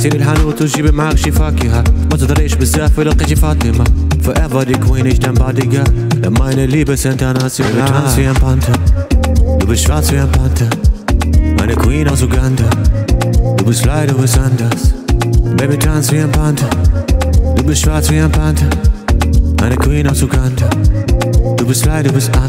سير الحانوت وجيب معاك شي فاكهة ما تضريش بزاف ولا لقيتي فاطمة Forever دي كوين ich dein Bodyguard Der meine Liebe ist international Du tanzt wie ein Panther Du bist schwarz wie ein Panther Meine Queen aus Uganda Du bist fly, du bist anders Baby, tanz wie ein Panther Du bist schwarz wie ein Panther Meine Queen aus Uganda Du bist fly, du bist ah,